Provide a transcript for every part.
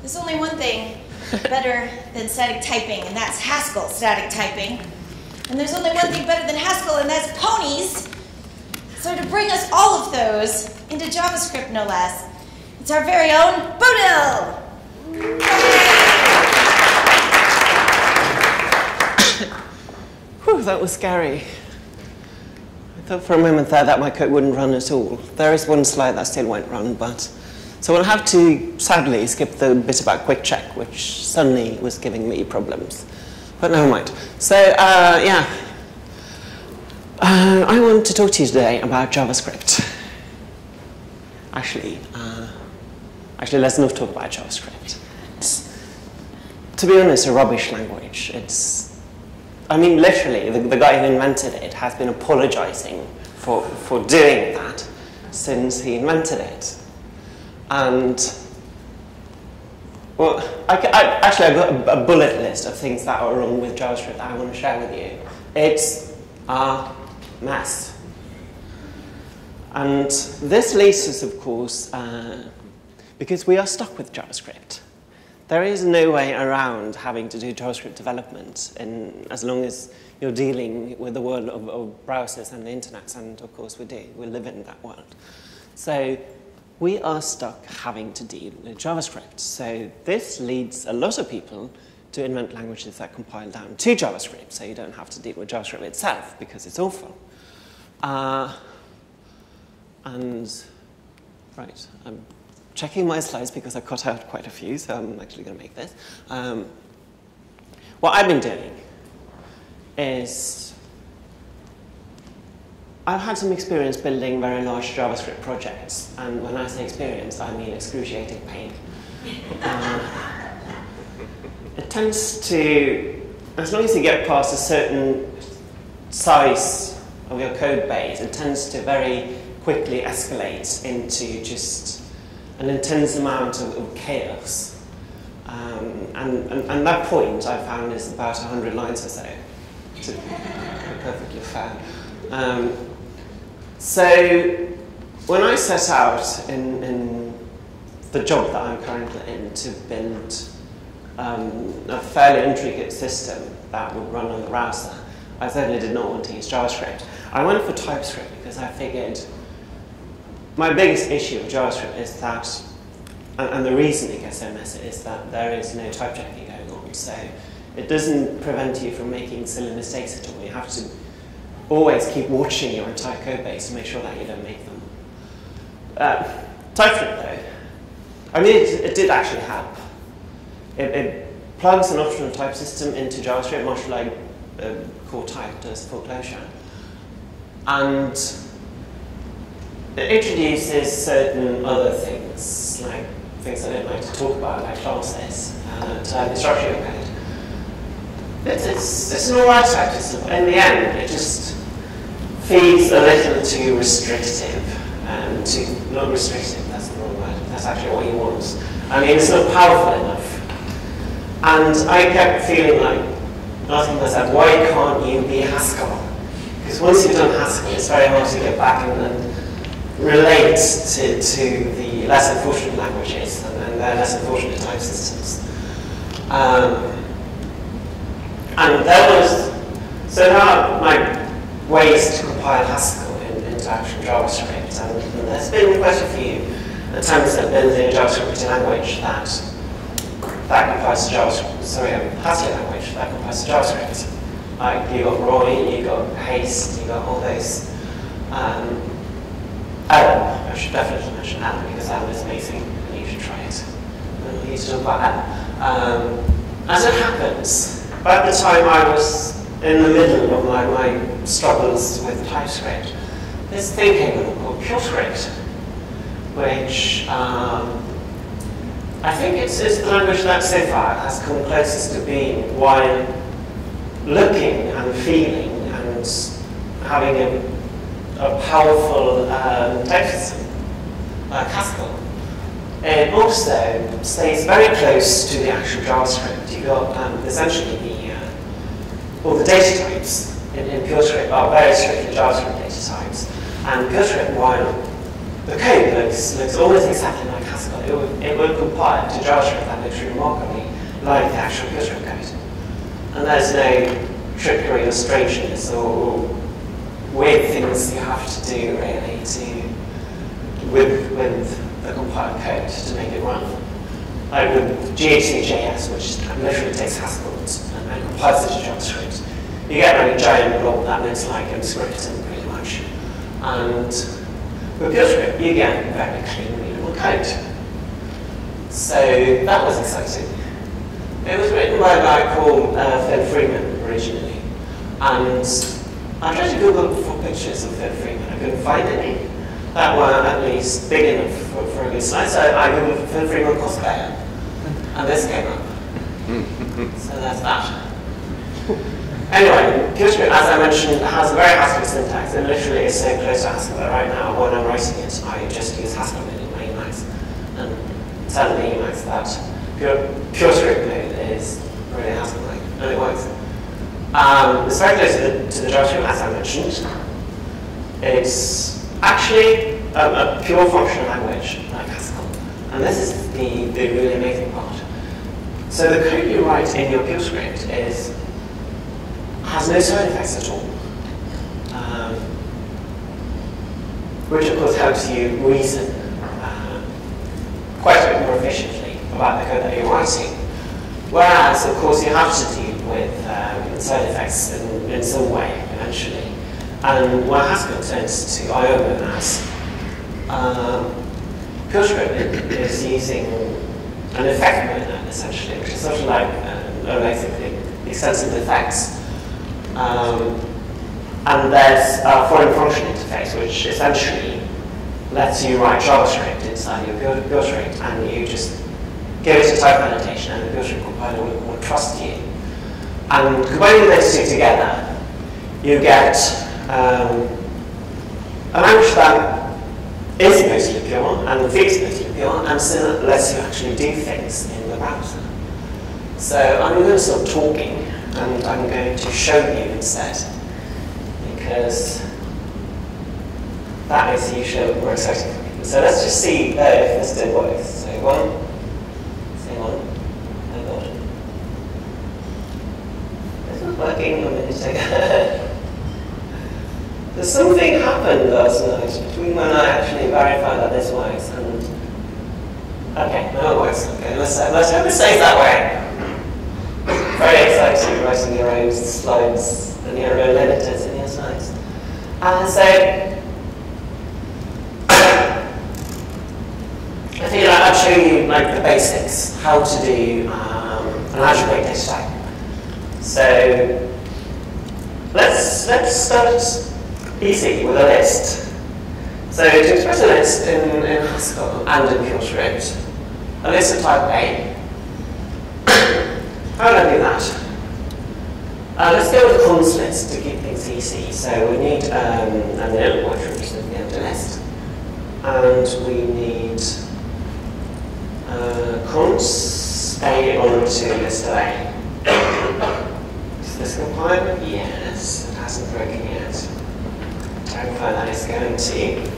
There's only one thing better than static typing, and that's Haskell static typing. And there's only one thing better than Haskell, and that's ponies. So to bring us all of those into JavaScript, no less, it's our very own Bodil. Whew, that was scary. I thought for a moment there that my code wouldn't run at all. There is one slide that still won't run, but so we'll have to sadly skip the bit about quick check, which suddenly was giving me problems. But never mind. So uh, yeah, uh, I want to talk to you today about JavaScript. Actually, uh, actually, let's not talk about JavaScript. It's, to be honest, a rubbish language. It's, I mean, literally, the, the guy who invented it has been apologizing for, for doing that since he invented it. And, well, I, I, actually, I've got a, a bullet list of things that are wrong with JavaScript that I want to share with you. It's a mess. And this leads us, of course, uh, because we are stuck with JavaScript. There is no way around having to do JavaScript development in, as long as you're dealing with the world of, of browsers and the internet, and of course we do, we live in that world. So we are stuck having to deal with JavaScript. So this leads a lot of people to invent languages that compile down to JavaScript, so you don't have to deal with JavaScript itself because it's awful. Uh, and, right, I'm checking my slides because I cut out quite a few, so I'm actually going to make this. Um, what I've been doing is I've had some experience building very large JavaScript projects, and when I say experience, I mean excruciating pain. Uh, it tends to, as long as you get past a certain size of your code base, it tends to very quickly escalate into just an intense amount of, of chaos. Um, and, and, and, that point I found is about 100 lines or so, to be perfectly fair. Um, so when I set out in, in the job that I'm currently in to build um, a fairly intricate system that would run on the browser, I certainly did not want to use JavaScript. I went for TypeScript because I figured my biggest issue with JavaScript is that, and, and the reason it gets so messy is that there is no type checking going on. So it doesn't prevent you from making silly mistakes at all. You have to always keep watching your entire code base to make sure that you don't make them. Uh, TypeScript though, I mean, it, it did actually help. It, it, plugs an optional type system into JavaScript, much like uh, core.typed does for Clojure. And it introduces certain other things, like things I don't like to talk about, like classes and uh, structure your code. It's, it's, it's an alright type system. In the end, it just feels a little too restrictive. And too, not restrictive, that's the wrong word. That's actually what you want. I mean, it's not powerful enough. And I kept feeling like, asking myself, why can't you be Haskell? Because once you've done Haskell, it's very hard to get back and, and relate to, to the less unfortunate languages and, their less unfortunate type systems. Um, and that was, so are like ways to compile Haskell in, into actual JavaScript, and, there's been quite a few attempts at building a JavaScript language that that compiles to JavaScript, sorry, a Haskell language that compiles to JavaScript. Like you got Roy, you got Haste, you got all those. Um, Atom, I should definitely mention Atom because Atom is amazing and you should try it. And we need to talk about. Um, as it happens, by the time I was in the middle of my, my struggles with TypeScript, this thing came along called PureScript, which um, I think it's, it's the language that so far has come closest to being while looking and feeling and having a, a powerful um, system like Haskell. It also stays very close to the actual JavaScript. You've got um, essentially the, all the data types in, in PureScript are very strict strictly JavaScript data types. And PureScript, while the code looks, looks almost exactly like Haskell. It will, it will compile to JavaScript that looks remarkably like the actual PureScript code. And there's no trickery or strangeness or weird things you have to do really to with with the compiled code to make it run. Like with GHCJS, which literally takes Haskell and, and compiles it to JavaScript, you get like a giant blob that looks like script pretty much. And with PureScript, you get very clean, readable code. So that was exciting. It was written by a guy called uh, Phil Freeman originally. And I tried to Google for pictures of Phil Freeman. I couldn't find any that were at least big enough for, for a good slide. So I Googled Phil Freeman cosplayer. And this came up. so that's that. Anyway, PureScript, as I mentioned, has a very Haskell syntax. It literally is so close to Haskell that right now, when I'm writing it, I just use Haskell in my Emacs. And tell the Emacs that Pure, PureScript code is really Haskell-like, and it works. Um, it's very close to the, to the JavaScript, as I mentioned. It's actually a, a pure functional language, like Haskell. And this is the, the really amazing part. So the code you write in your PureScript is has no side effects at all. Um, which of course helps you reason uh, quite a bit more efficiently about the code that you're writing. Whereas, of course, you have to deal with um, side effects in, in some way eventually. And what Haskell tends to IO as um, PureScript is using an effect mode essentially, which is sort of like uh, basically extensible effects um, and there's a foreign function interface, which essentially lets you write JavaScript inside your PureScript, and you just give it a type annotation, and the PureScript compiler will, will trust you. And combining those two together, you get um, a language that is mostly pure and feels mostly pure, and still lets you actually do things in the browser. So I'm going to stop talking and I'm going to show you instead because that is usually more exciting for people. So let's just see uh, if this still works. So one, say one, oh god. This is working a minute ago. There's something happened last night between when I actually verified that this works and okay, no it works. Okay, let's, let's hope it stays that way very exciting writing your own slides and your own editors in your slides. And so, I think I'll show you like the basics, how to do um, an algebraic data type. So, let's, let's start easy with a list. So to express a list in, in Haskell and in PureScript, a list of type A how do I do that? Uh, let's go with cons list to keep things easy. So we need um, a nil, which represents the empty list. And we need uh, cons A onto list A. Is this compliant? Yes, it hasn't broken yet. It's going to.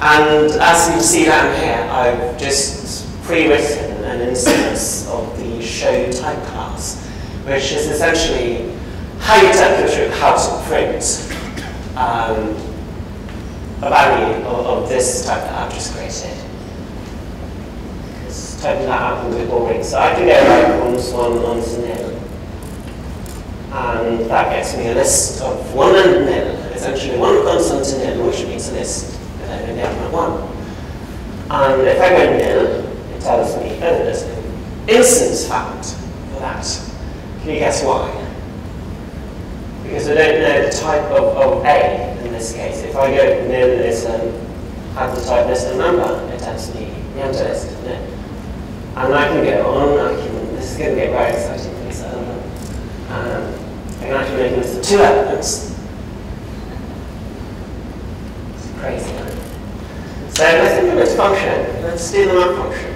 And as you can see down here, I've just pre-written an instance of the show type class, which is essentially how you Filter how to print um, a value of, of, this type that I've just created. Because typing that out can be boring. So I can go right cons one onto nil. And that gets me a list of one and nil. Essentially one constant in nil, which means a list with only one. And if I go nil, it tells me, oh, there's an instance found for that. Can you guess why? Because I don't know the type of, of A in this case. If I go nil is um, have the type list and number, it tells me the empty list, isn't it? And I can go on, I can, this is going to get very exciting for me, so um, I can actually make of two elements. So let's implement this function. Let's do the map function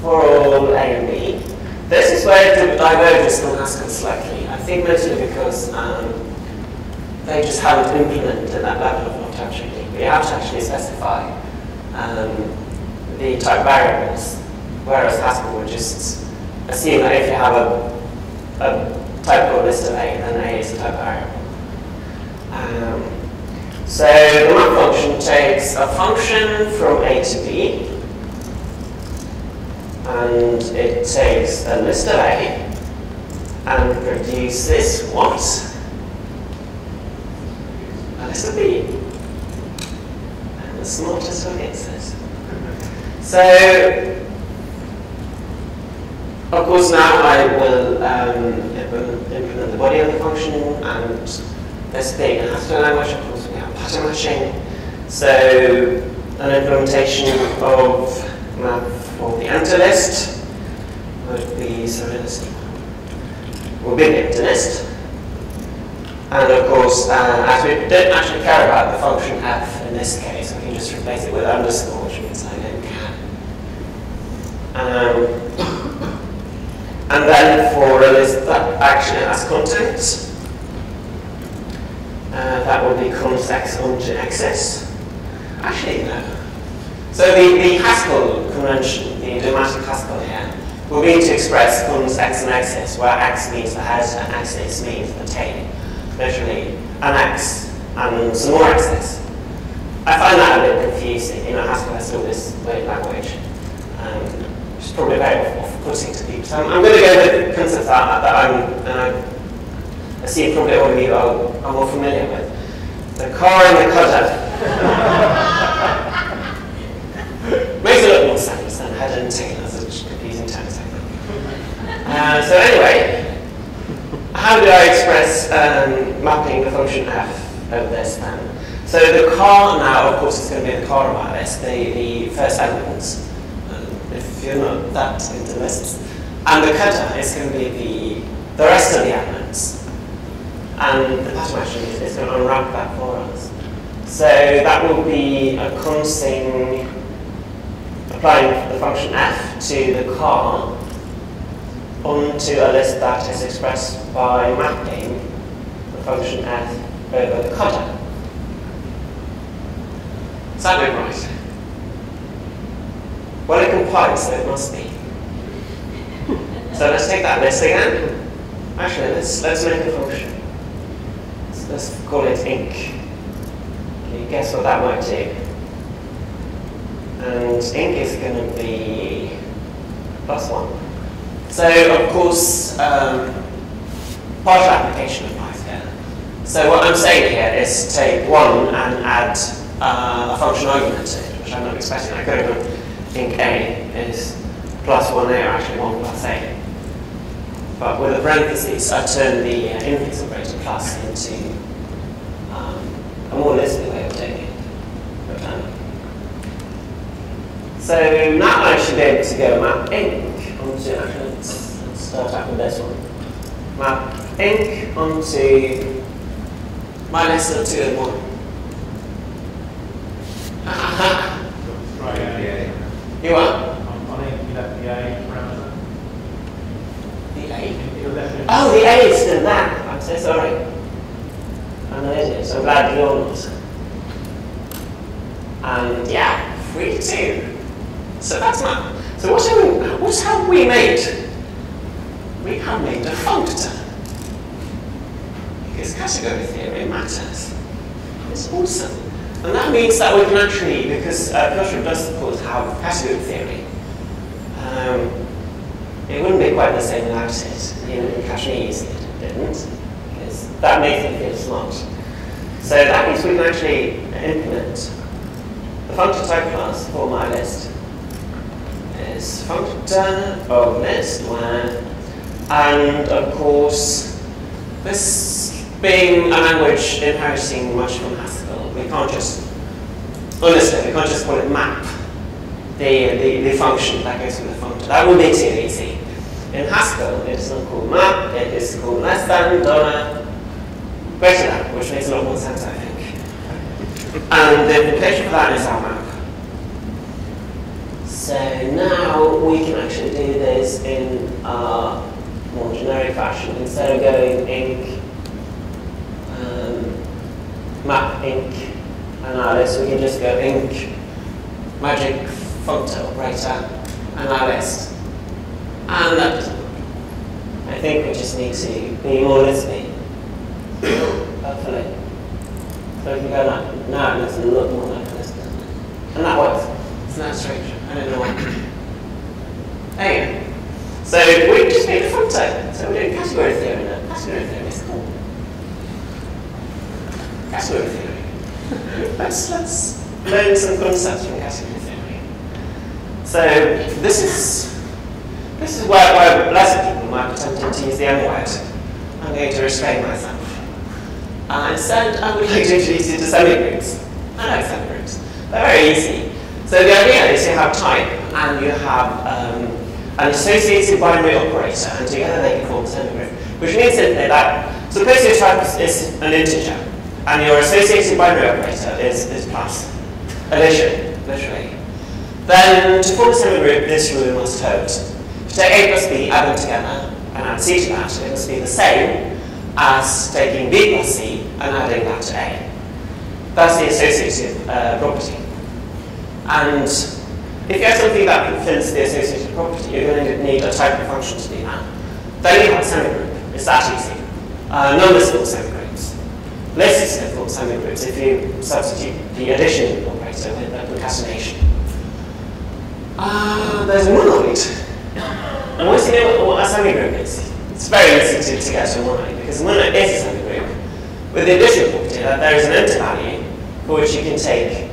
for all A and B. This is where it diverges from Haskell slightly. I think mostly because um, they just haven't implemented that level of but you have to actually specify um, the type variables, whereas Haskell would just assume that if you have a, a type called list of A, then A is a type variable. Um, so the map function takes a function from A to B, and it takes a list of A and produces what? A list of B. And the smartest what it says. So, of course now I will um, implement the body of the function and this course we have pattern matching. So, an implementation of map for the empty list would be, see, will be the empty list. And of course, uh, as we don't actually care about the function f in this case, we can just replace it with underscore, which means I don't care. Um, and then for a list that actually has content, uh, that would be cons x onto xs. Actually, no. So the, the Haskell convention, the idiomatic Haskell here, will be to express cons x and xs, where x means the head and xs means the tail. Literally, an x and some more x's. I find that a bit confusing. You know, Haskell has all this weird language, um, which is probably very off-putting to people. So I'm, I'm going to go with the concept that, that I'm, uh, I see all of you are, are more familiar with. The car and the cdr. Makes a lot more sense than head and tail as a confusing term, I think. Uh, so anyway, how do I express um, mapping the function f over this then? So the car now, of course, is going to be the car of list, the, the first elements, um, if you're not that into lists. And the cdr is going to be the, the rest of the elements. And the pattern matching is going to unwrap that for us. So that will be a consing applying the function f to the car onto a list that is expressed by mapping the function f over the cdr. Is that look right? Well, it complies, so it must be. so let's take that list again. Actually, let's, let's make a function. Let's call it ink. Can you guess what that might do? and ink is going to be plus one. So of course, um, partial application applies here. So what I'm saying here is take one and add uh, a function argument to it, which I'm not expecting. I could have ink A is plus one A, or actually one plus A. But with a parentheses, I turn the uh, infix operator plus into um, a more listed way of doing it. So now I should be able to go map ink onto, actually let's, let's start out with this one. Map ink onto my list of 2 and 1. you are? The A? Oh, the A is still that. I'm so sorry. Know is. I'm glad you're not. And yeah, 3 2. So that's not. So what have we, what have we made? We have made a functor. Because category theory matters. It's awesome. And that means that we can actually, because uh, does of course have category theory, um, it wouldn't be quite the same without it. Even in Kashmir's it didn't, because that makes it feel smart. So that means we can actually implement the functor type class for my list is functor of list one. And of course, this being a language inheriting much from Haskell, we can't just, honestly, we can't just call it map, the, the, the function that goes with the functor. That would be too easy. In Haskell, it is not called map, it is called less than, dollar, greater which makes a lot more sense, I think. And the implication for that is our map. So now we can actually do this in a more generic fashion. Instead of going ink, um, map ink now we can just go ink magic functor operator this. And that. I think we just need to be more lispy. Hopefully. So more like this. And that. It's not strange. I don't know. So we just made a. So we're doing category theory. Category theory is cool. Category theory. let's, let's learn some concepts from category theory. So this is this is where, where of people might be tempted to use the M word. I'm going to restrain myself. Uh, instead, I would like to introduce you to semigroups. I like semigroups. They're very easy. So the idea is you have type and you have um, an associated binary operator, and together they can form a semigroup. Which means simply that suppose your type is an integer, and your associated binary operator is, is plus. Addition, literally. Then to form a semigroup, this rule must hold. If you take A plus B, add them together, and add C to that, it must be the same as taking B plus C and adding that to A. That's the associative uh, property. And if you have something that fulfills the associative property, you're going to need a type of function to do that. Then you have a semigroup. It's that easy. Uh, non-listable semigroups. Listable semigroups if you substitute the addition operator with the concatenation. Uh, there's monoid. And once you know what a semigroup is, it's very easy to, to get to a monoid, because monoid is a semigroup with the addition property there is an empty value for which you can take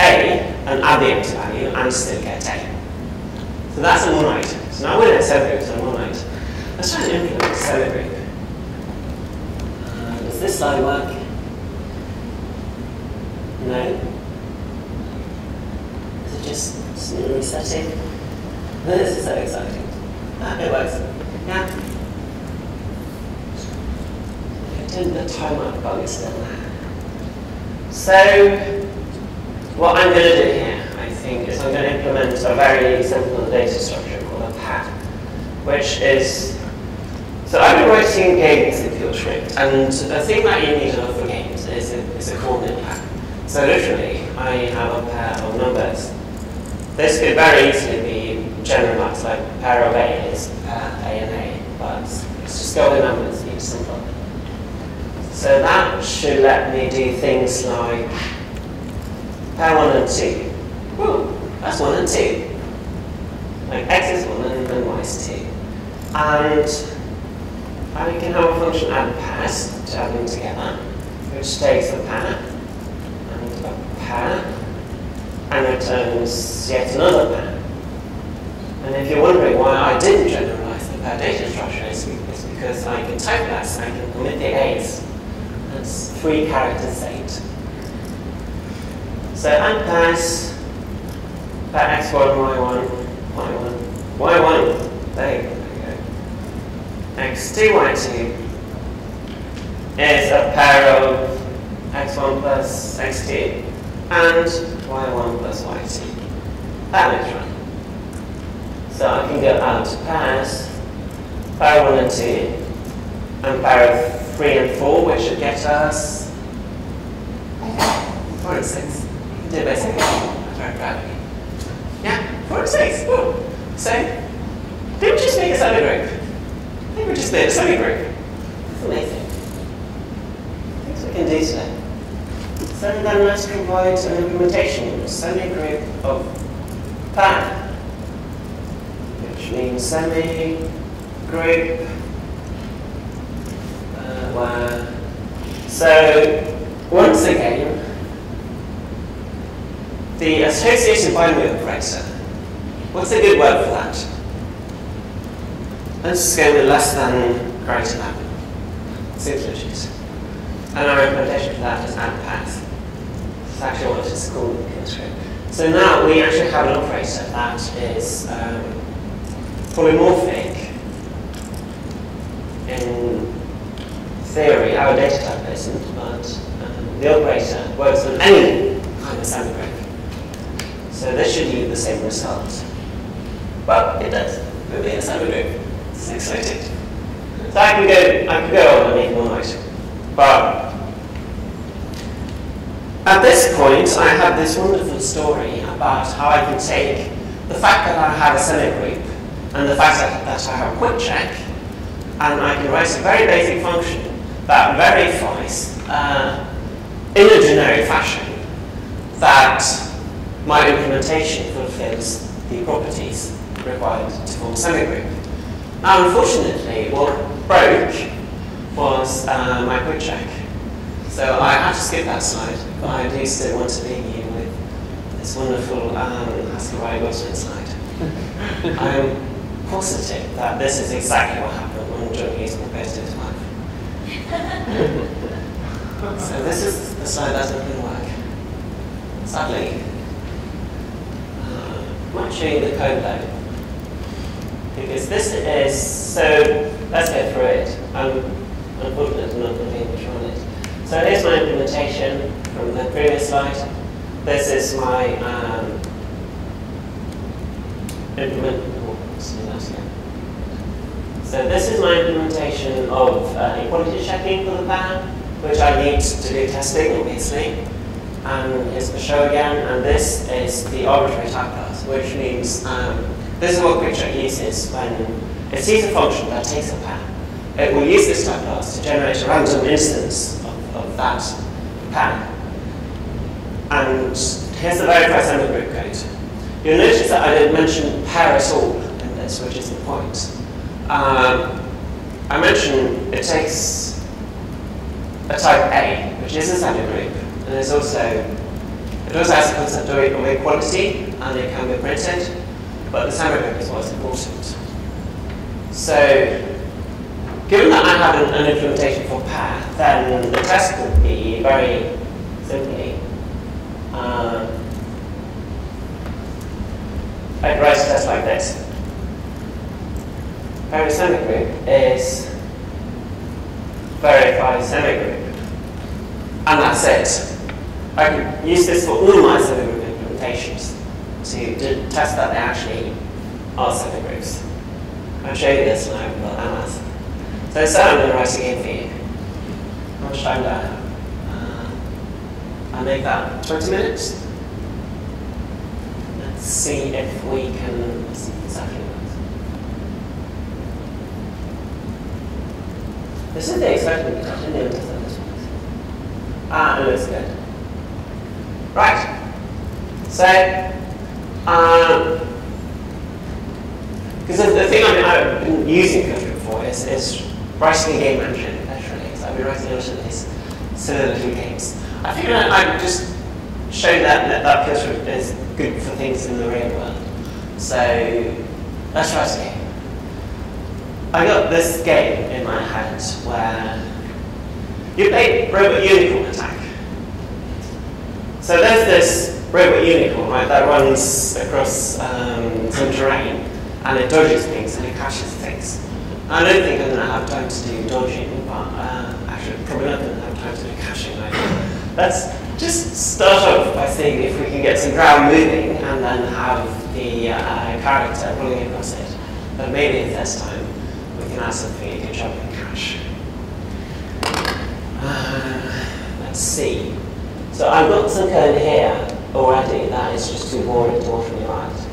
A and add the empty value and still get A. So that's a monoid. So now we're in a semigroup, so a monoid. Let's try and implement a semigroup. Uh, does this slide work? No? Is it just resetting? This is so exciting. It works. Yeah. I did the timeout bug is still there. So, what I'm going to do here, I think, is I'm going to implement a very simple data structure called a pad, which is so I've been writing games in FieldScript, and the thing that you need for games is a, is a coordinate pair. So literally, I have a pair of numbers. This could very easily be generalized, like a pair of A is A and A, but let's just go with numbers, it's. So that should let me do things like pair 1 and 2. Ooh, that's 1 and 2. Like x is 1 and, y is 2. And I can have a function add pairs to add them together, which takes a pair and a pair and returns yet another pair. And if you're wondering why I didn't generalize the pair data structure, it's because I can type that so I can omit the A's. That's three characters eight. So pairs, pair x1, y1, y1, y1, there you go x2, y2 is a pair of x1 plus x2 and y1 plus y2. That is right. So I can go out to pairs, pair 1 and 2, and pair of 3 and 4, which should get us 4 and 6. Do it by. I'm very proud. Yeah, 4 and 6. Cool. So, did we just make a subgroup? I think we're just made a semigroup. That's amazing. Things we can do today. So then let's provide an implementation of a semigroup of pair, which means semigroup where so once again the associated binary operator. What's a good word for that? Let's go with less than greater than. Legit. And our implementation for that is add path. It's actually what it's called in PostScript. So now we actually have an operator that is um, polymorphic in theory. Our data type isn't, but um, the operator works on any kind of semigroup. So this should yield the same result. Well, it does. Be a. It's exciting. So I can go, I can go on and make more. But at this point, I have this wonderful story about how I can take the fact that I have a semigroup and the fact that, that I have a quick check, and I can write a very basic function that verifies uh, in a generic fashion that my implementation fulfills the properties required to form a semigroup. Now, unfortunately, what broke was uh, my quick check. So I had to skip that slide, but I do still want to leave you with this wonderful um, Haskell Gosling slide. I am positive that this is exactly what happened when John Hughes proposed to. so this is the slide that doesn't work. Sadly, uh, showing the code though. Because this is, so let's go through it. I'm unfortunately not going to be able to run it. So here's my implementation from the previous slide. This is my um, implement. Oh, that again. So this is my implementation of uh, equality checking for the pair, which I need to do testing, obviously. And here's the show again, and this is the arbitrary type class, which means um, this is what QuickCheck uses when it sees a function that takes a pair. It will use this type class to generate a random instance of that pattern. And here's the very first group code. You'll notice that I didn't mention pair at all in this, which is the point. Um, I mentioned it takes a type A, which is a standard group, and there's also it also has a concept of equality, and it can be printed, but the standard group is what's important. So Given that I have an, an implementation for pair, then the test would be very simply, I'd write a test like this. Very semigroup is verify semigroup. And that's it. I can use this for all my semigroup implementations to, test that they actually are semigroups. I'll show you this now, but I'm so instead I'm going to write again for you. How much time do I have? Uh, I'll make that 20 minutes. Let's see if we can This is the I didn't even test this one. Ah, it looks good. Right. So, um, because the, the thing I I've been using Filter for is, is writing a game engine, actually. So I've been writing a lot of these silly games. I figured I'd just show that that, that is good for things in the real world. So let's try a game. I got this game in my head where you play Robot Unicorn Attack. So there's this Robot Unicorn, right, that runs across um, some terrain and it dodges things and it catches things. I don't think I'm going to have time to do dodging, but uh, actually probably not going to have time to do caching. Let's just start off by seeing if we can get some ground moving and then have the uh, character rolling across it. But maybe there's time, can jump and cache. Uh, let's see. So I've got some code here already that is just too boring to watch me write.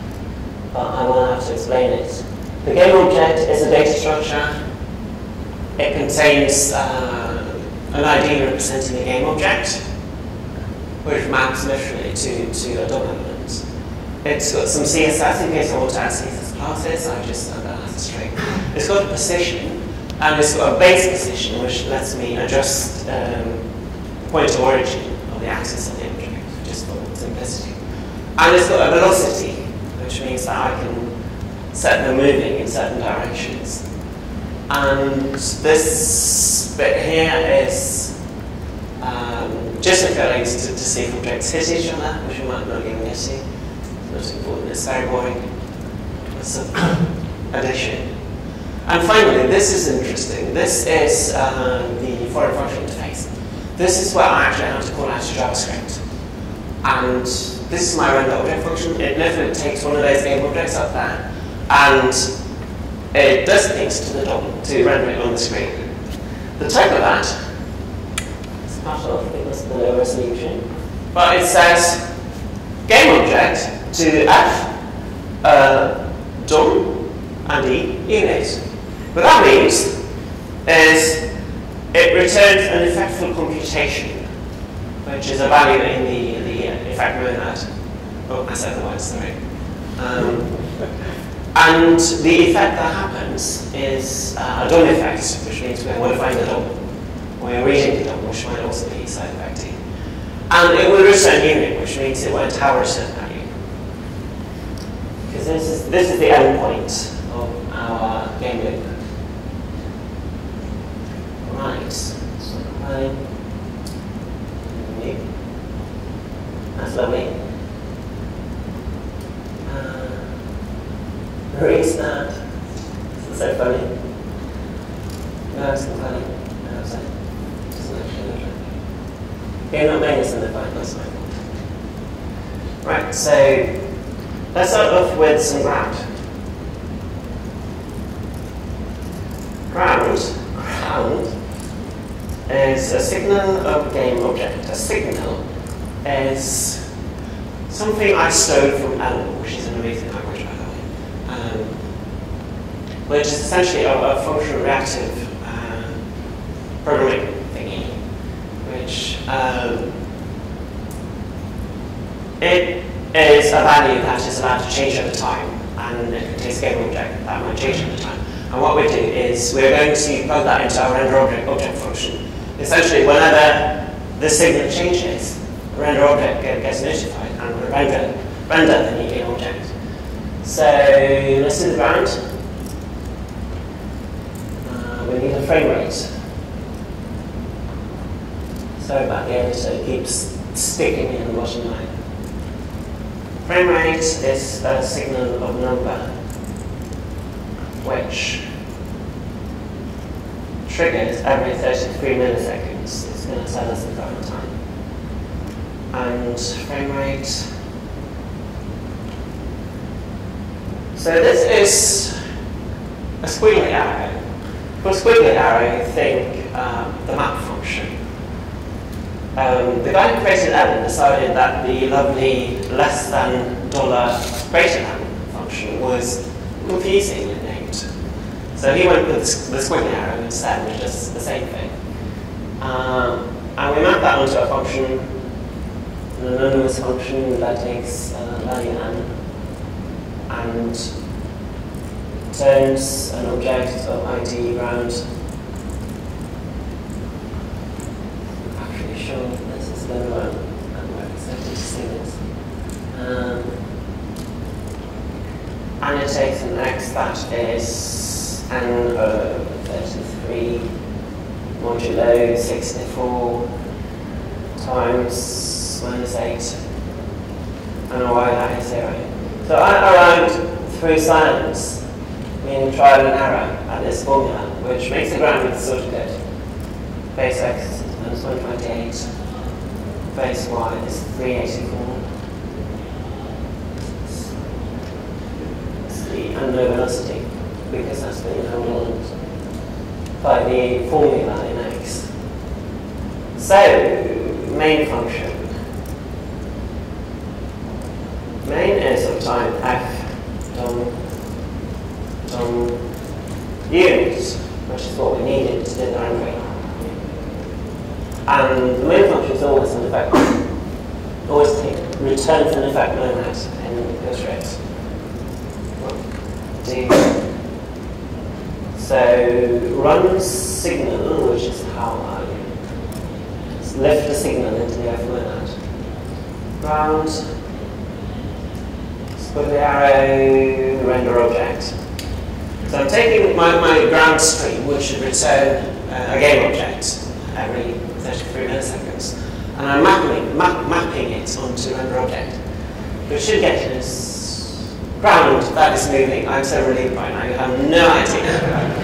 But I will have to explain it. The game object is a data structure. It contains uh, an ID representing a game object, which maps literally to, to a DOM element. It's got some CSS in case I want to add CSS classes, I just add a string. It's got a position, and it's got a base position, which lets me adjust um, point of origin of the axis of the object, just for simplicity. And it's got a velocity, which means that I can set them moving in certain directions. And this bit here is um, just referring to, to see if objects hit each other, which we might not even to. It's not important, it's very boring. Addition. And finally, this is interesting. This is uh, the foreign function interface. This is where I actually have to call out to JavaScript. And this is my render object function. It literally takes one of those game objects up there and it does things to the DOM to render it on the screen. The type of that is part of the low resolution. But it says game object to F, uh, DOM, and E unit. What that means is it returns an effectful computation, which is a value in the, the effect monad. Oh, I said the word, sorry. Um, and the effect that happens is uh, a DOM effect, which means we're modifying the DOM. We're reading the DOM, which might also be side effecting. And it will return unit, which means it won't have a return value. Because this is, this is the endpoint of game loop. Right. So, um, that's lovely. Uh, restart. This is so funny. No, it's not funny. No, it's not. It doesn't actually look. You're not making this in the fine, that's. Right, so let's start off with some. Ground, ground is a signal of a game object. A signal is something I stole from Elm, which is an amazing language, by the way, um, which is essentially a, a functional reactive uh, programming thingy, which um, it is a value that is allowed to change over time, and it contains a game object that might change over time. And what we do is we're going to plug that into our render object, object function. Essentially, whenever the signal changes, the render object gets notified and will render, render the new object. So let's do the ground. Uh, we need a frame rate. Sorry about the editor, it keeps sticking in the bottom line. Frame rate is a signal of number which triggers every 33 milliseconds. It's going to tell us the current time. And frame rate. So this is a squiggly arrow. For squiggly arrow, think um, the map function. Um, the guy who created Elm decided that the lovely less than dollar greater than function was confusingly named. So he went with the squiggly arrow instead, which does the same thing. Um, and we map that onto a function, an anonymous function that takes uh, value n and turns an object of ID round. Actually, sure this is the one I'm representing to see this. Um, and it takes an x that is n over uh, 33 modulo 64 times minus 8 and a y that is 0. So I arrived through silence, meaning trial and error, at this formula, which makes the ground sort of good. Base x is 128, base y is 384. It's the unknown velocity, because that's held on by the formula in x. So, main function. Main is of time f dom, dom units, which is what we needed to do the rendering. And the main function is always an effect, always take, returns an effect monad in Illustrator. Do so run signal, which is how I lift the signal into the F. Ground, put the arrow, render object. So I'm taking my, my ground stream, which should return uh, a game object every 33 milliseconds, and I'm mapping, map, mapping it onto render object. Which should get us ground that is moving. I'm so relieved by now. You have no idea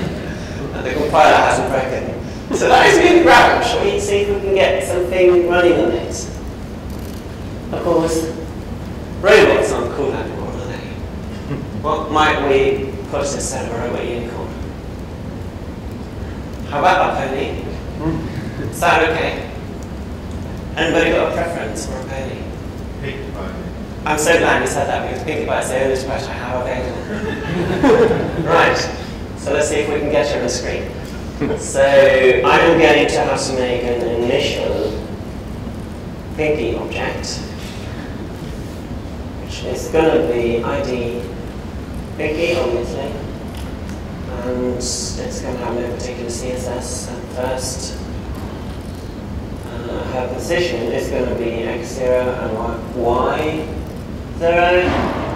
the compiler hasn't broken. So that is moving ground. Shall we see if we can get something running on it? Of course, robots aren't cool anymore, are they? What might we put instead of a robot unicorn? How about that, Pony? Is that okay? Anybody got a preference for a pony? Pinkie Pie. I'm so glad you said that because Pinkie Pie is the only spread I have available. right, so let's see if we can get her on the screen. So I'm going to have to make an initial Pinkie object, which is going to be ID Pinkie, obviously, and it's going to have no particular CSS at first. Uh, her position is going to be x0 and y0,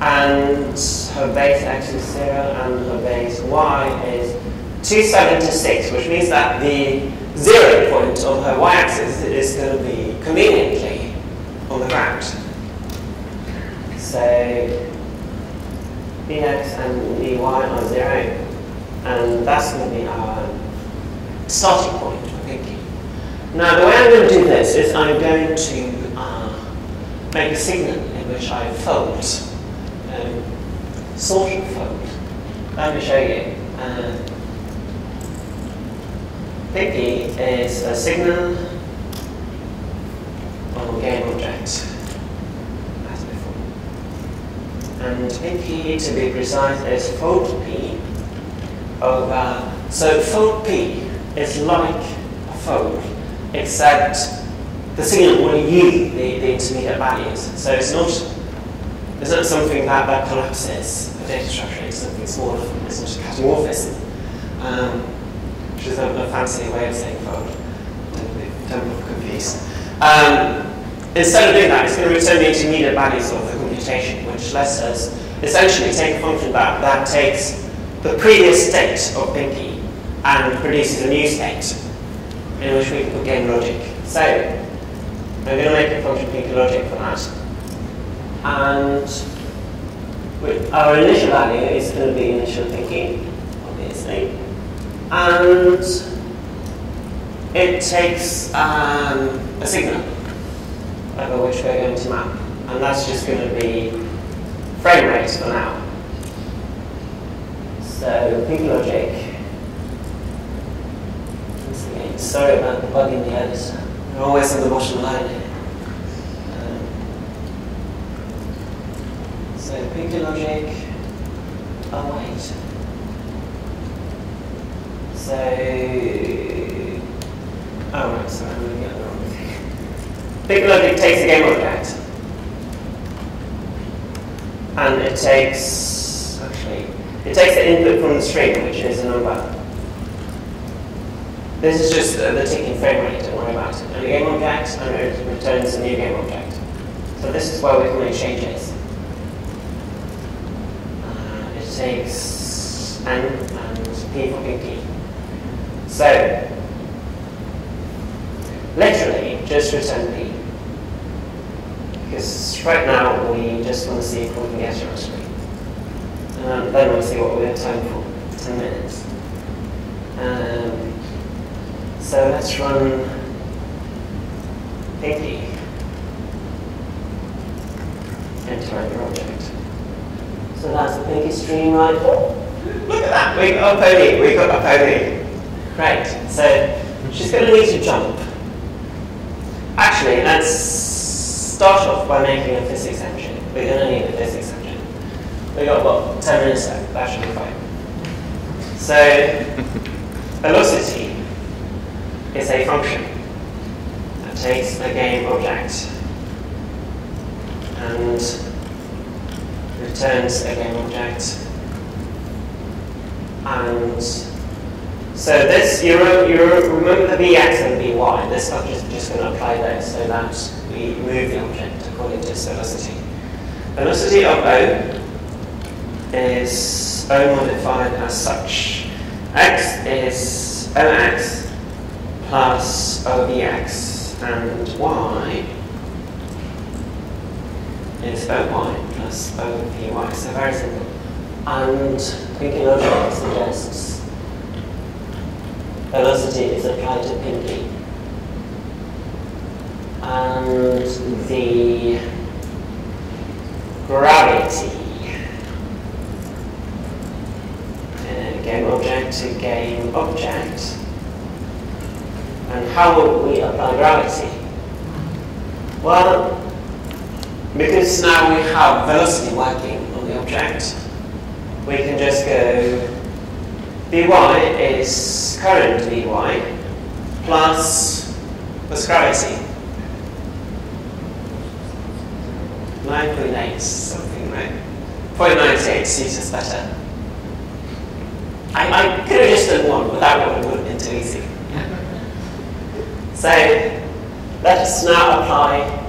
and her base x is 0 and her base y is 276, which means that the zero point of her y-axis is going to be conveniently on the ground. So bx and by are 0, and that's going to be our starting point for Pinkie. Now, the way I'm going to do this is I'm going to uh, make a signal in which I fold, sort fold. Let me show you. Uh, is a signal on game object, as before. And Pinkie, to be precise, is fold P over. So fold P is like a fold except the signal will use the, the intermediate values. So it's not, it's not something that, that collapses the data structure into something smaller. It's not a catamorphism, um, which is a, a, fancy way of saying fold. Don't be confused. Um, instead of doing that, it's going to return the intermediate values of the computation, which lets us essentially take a function that, that takes the previous state of Pinky and produces a new state in which we can put game logic. So, I'm going to make a function Pinkie logic for that. And our initial value is going to be initial Pinkie, obviously. And it takes um, a signal over which we're going to map. And that's just going to be frame rate for now. So, Pinkie logic Sorry about the bug in the editor. They're always on the bottom line here. Um, Oh wait. So Oh right, sorry, I'm looking at the wrong thing. Pinkie logic takes a game object. And it takes actually it takes the input from the string, which is a number. This is just uh, the ticking frame rate, don't worry about it. And a game object, and it returns a new game object. So this is where we can make changes. Uh, it takes n and p for Pinkie. So, literally, just return p. Because right now, we just want to see if we can get it screen. And then we'll see what we have time for, 10 minutes. Um, so let's run Pinkie. Enter our object. So that's the Pinkie stream right there. Look at that, we got a pony, We've got a pony. Great, so she's going to need to jump. Actually, let's start off by making a physics engine. We're going to need a physics engine. We've got what, 10 minutes left, that should be fine. So, velocity is a function that takes a game object and returns a game object. And so this, you, you remember the Vx and the Vy, this stuff is just going to apply there so that we move the object according to its velocity. Velocity of O is O modified as such. X is Ox plus OBX and Y is OY plus OPY. So very simple. And Pinkie logic suggests velocity is applied to Pinkie. And the gravity uh, game object to game object and how would we apply gravity? Well, because now we have velocity working on the object, we can just go Vy is current Vy plus what's gravity? 9.8 something, right? 0.98 seems just better. I, I could have just done one, but that one would have been too easy. so let us now apply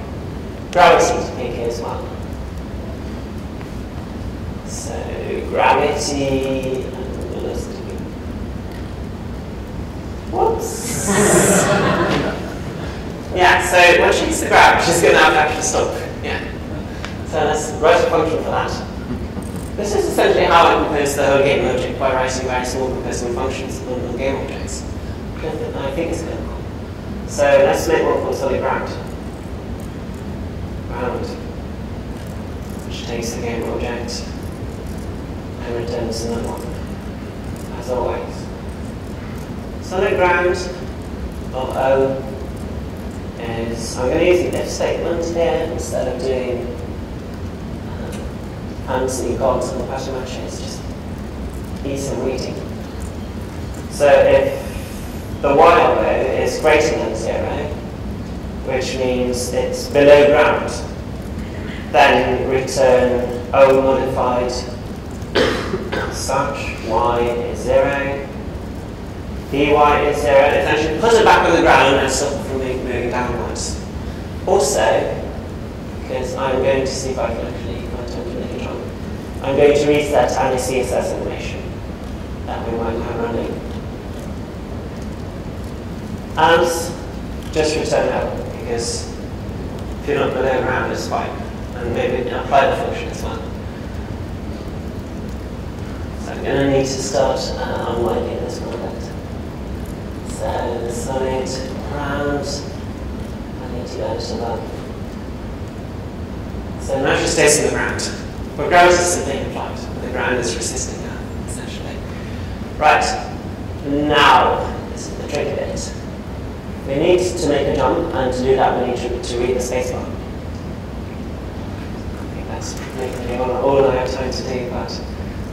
gravity PK as well. So gravity and velocity. Whoops. yeah, so when she hits the ground, she's going to have to actually stop. Yeah. So let's write a function for that. This is essentially how I compose the whole game logic by writing very small composable functions on, on game objects. I think it's good. So let's make one called solid ground. Ground, which takes the game object and returns another one, as always. Solid ground of O is, I'm going to use the if statement here instead of doing uh, fancy guards and pattern matches, just ease of reading. So if the while loop is greater than zero, which means it's below ground, then return O modified such y is zero, dy is zero, essentially put it back on the ground and stop from moving downwards. Also, because I'm going to see if I can actually I'm going to reset any CSS animation that we might have running. And just return help, because if you're not below ground, it's fine. And maybe apply the function as well. So I'm going to need to start uh, unwinding this product. So solid ground, I need to go to that. So now she stays in the ground. But gravity is simply implied. The ground is resisting that, essentially. Right. Now, this is the tricky bit. We need to make a jump, and to do that we need to, to read the spacebar. That's probably all, all I have time to do.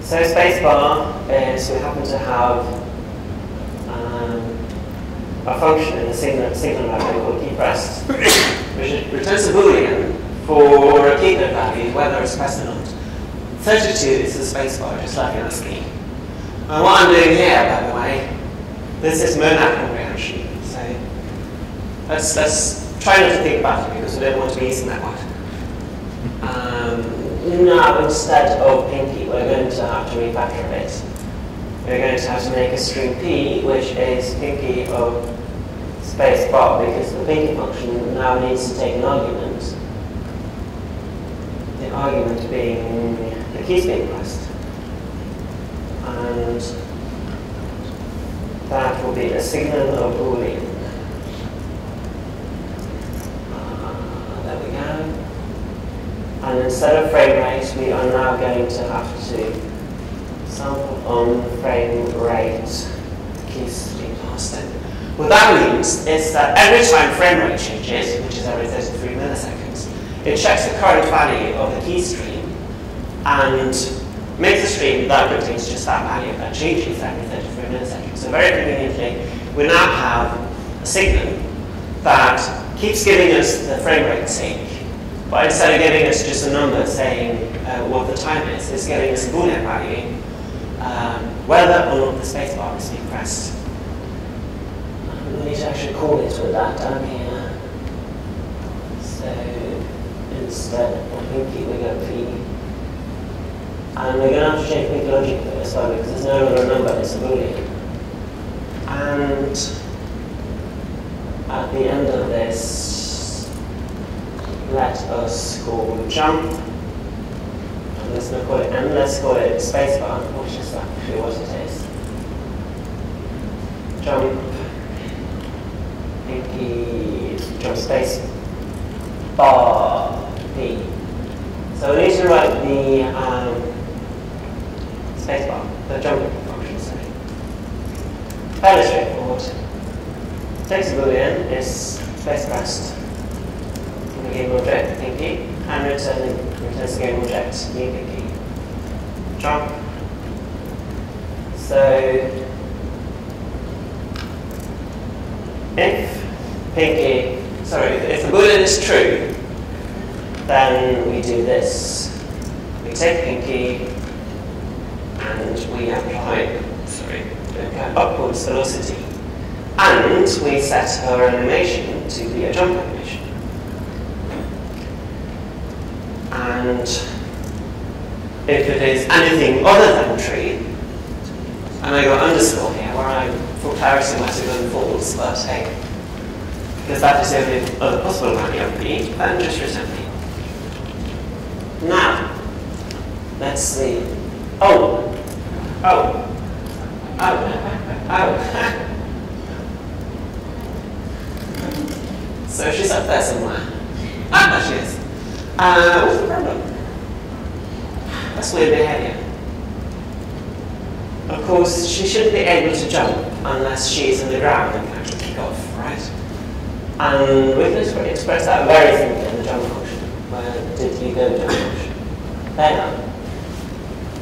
So spacebar is, we happen to have um, a function in the signal, signal library called key pressed, which returns a boolean for a key keynote value, whether it's pressed or not. 32 is the spacebar, just like in ASCII. And what I'm doing here, by the way, this is monad comprehension. So let's, let's try not to think about it because we don't want to be using that one. Um, now, instead of pinky, we're going to have to refactor it. We're going to have to make a string p, which is pinky of space bar, because the pinky function now needs to take an argument the argument being the keys being pressed. And that will be a signal of Boolean. Uh, there we go. And instead of frame rate, we are now going to have to sample on frame rate keys being passed in. What that means is that every time frame rate changes, which is every 33 milliseconds, it checks the current value of the key stream and makes the stream that contains just that value that changes every 33 milliseconds. So very conveniently, we now have a signal that keeps giving us the frame rate sync, but instead of giving us just a number saying uh, what the time is, it's giving us a Boolean value, um, whether or not the spacebar is being pressed. We need to actually call it with that down here. So instead of pinky, we go P. And we're going to have to change the logic for this one because it's no longer a number, it's a boolean. And at the end of this, let us call jump. And let's not call it and let's call it spacebar, which is actually what it is. Jump pinky jump space bar P. So we need to write the um, spacebar, the jump function, sorry. Fairly straightforward. Takes a boolean is space pressed. Game object pinky and returns a game object new pinky. Jump. So if pinky, sorry, if the boolean is true, then we do this. We take pinky and we apply, sorry, upwards velocity. And we set her animation to be a jump animation. And if it is anything other than true, and I got underscore here where I, for clarity, might have done false, but hey, because that is the only other possible value of b, then just return b. Now, let's see. Oh, oh, oh, oh. So she's up there somewhere. Ah, there she is. Uh, what's the problem? That's. Of course, she shouldn't be able to jump unless she's in the ground and can actually kick off, right? And we can express that very simply in the jump function. Where did you go jump function? There.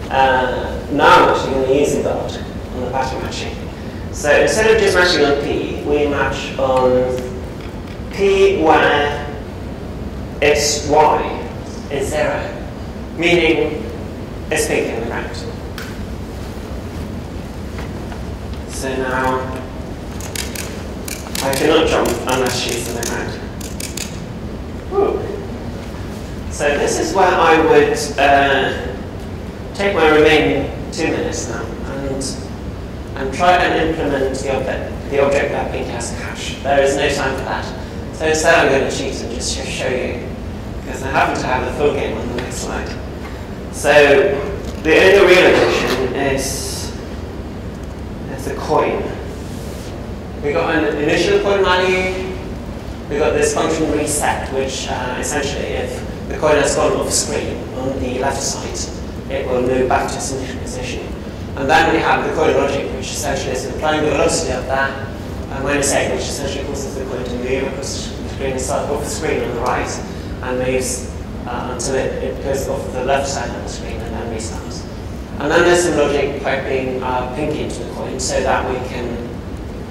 Uh, now I'm actually going to use the dot on the pattern matching. So instead of just matching on P, we match on P where it's Y is zero, meaning it's in the ground. So now I cannot jump unless she's in the ground. So this is where I would uh, take my remaining two minutes now and, and try and implement the object, the object that pink has cache. There is no time for that. So instead I'm going to cheat and just show you, because I happen to have the full game on the next slide. So the only real addition is, is the coin. We got an initial coin value, we got this function reset, which uh, essentially if the coin has gone off screen on the left side, it will move back to its initial position. And then we have the coin logic, which essentially is applying the velocity of that and minus a, which essentially causes the coin to move across the screen and start off the screen on the right and moves uh, until it, it goes off the left side of the screen and then restarts. And then there's some logic piping uh, pinky into the coin so that we can,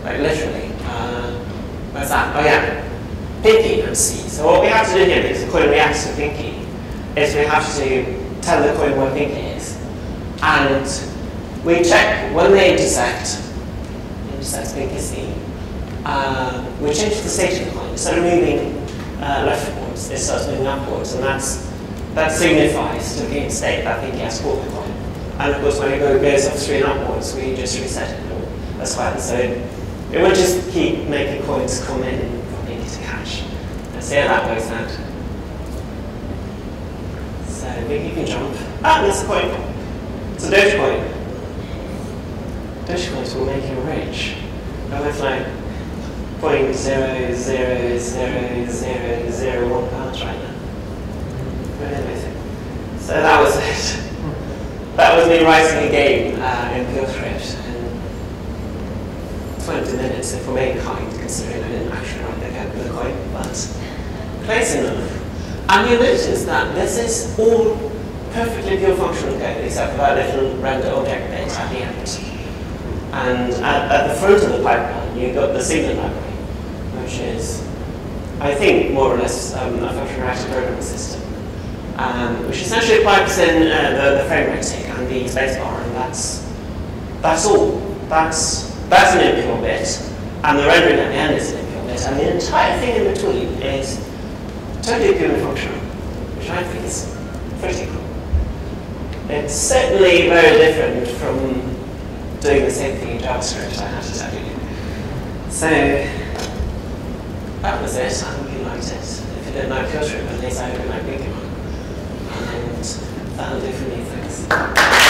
like literally, uh, where's that? Oh yeah, pinky and C. So what we have to do here, because the coin reacts to pinky, is we have to tell the coin where pinky is. And we check when they intersect, intersect pinky C, uh, we change the state of the. Instead of moving uh, leftwards, it starts moving upwards, and that's, that signifies to the state that pinky has caught the coin. And of course, when it goes off screen upwards, we just reset it as well. So it will just keep making coins come in for pinky to catch. Let's see how that goes out. So maybe you can jump. Ah, there's a coin. It's a Dogecoin. Dogecoins will make you rich. Go with like point zero zero zero zero zero one pounds right now. So that was it. That was me writing a game uh, in PureScript in 20 minutes if we're being kind, considering I didn't actually write the code with the coin, but close enough. And you notice that this is all perfectly pure functional code except for that little render object bit at the end. And at, at the front of the pipeline, you've got the signal library which is, I think, more or less um, a function reactive programming system, um, which essentially pipes in uh, the, the frame rate and the spacebar, and that's that's all. That's that's an impure bit, and the rendering at the end is an impure bit, and the entire thing in between is totally purely functional, which I think is pretty cool. It's certainly very different from doing the same thing in JavaScript, I had to tell you. So that was it. I hope you liked it. If you didn't like your trip, at least I hope you like Pokemon. And that'll do for me. Thanks.